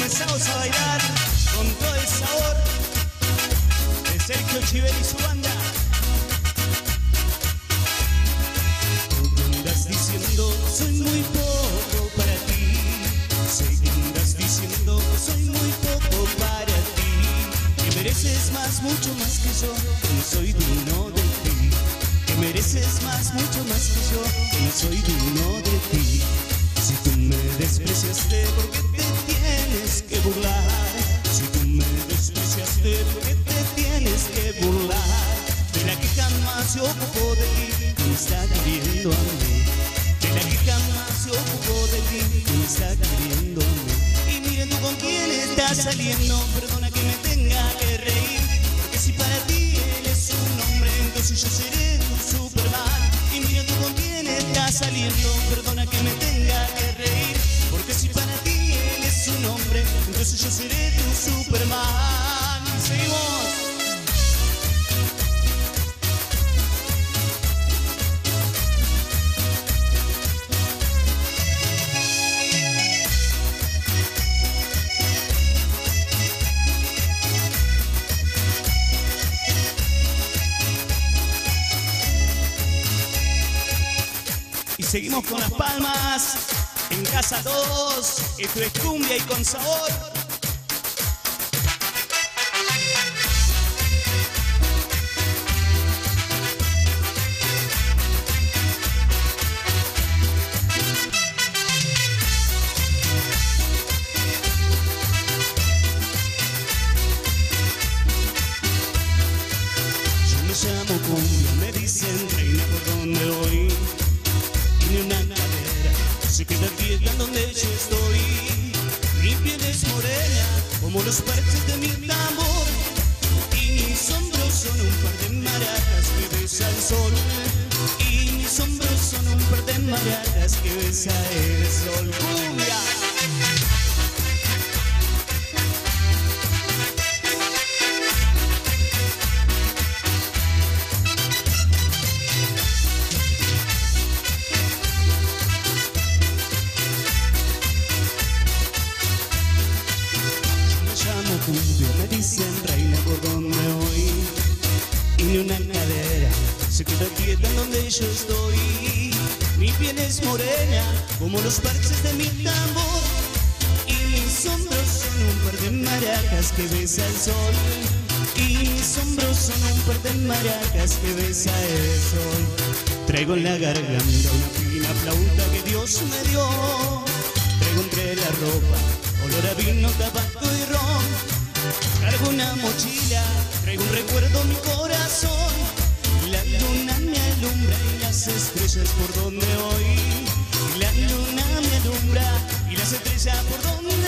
comenzamos a bailar con todo el sabor de Sergio Chivel y su banda. Seguirás diciendo soy muy poco para ti. Seguirás diciendo soy muy poco para ti. Que mereces más, mucho más que yo, que no soy digno de ti. Que mereces más, mucho más que yo, que no soy digno despreciaste, ¿por qué te tienes que burlar? De la que jamás se ocupó de ti, me está queriendo a mí. De la que jamás se ocupó de ti, me está queriendo a mí. Y mira tú con quién estás saliendo, perdona que me tenga que reír. Porque si para ti él es un hombre, entonces yo seré tu Superman. Y mira tú con quién estás saliendo, perdona que me tenga que reír. Porque si para ti él es un hombre, entonces yo seré tu Superman. Seguimos con las palmas en casa 2. Esto es cumbia y con sabor. Se queda quieta donde yo estoy. Mi piel es morena, como los parches de mi tambor. Y mis hombros son un par de maracas que besa el sol. Y mis hombros son un par de maracas que besa el sol. Ni una cadera se queda quieta en donde yo estoy. Mi piel es morena, como los parches de mi tambor. Y mis hombros son un par de maracas que besa el sol. Y mis hombros son un par de maracas que besa el sol. Traigo en la garganta una fina flauta que Dios me dio. Traigo entre la ropa olor a vino, tabaco y ron. Cargo una mochila, traigo un recuerdo en mi corazón. La luna me alumbra y las estrellas por donde voy. La luna me alumbra y las estrellas por donde.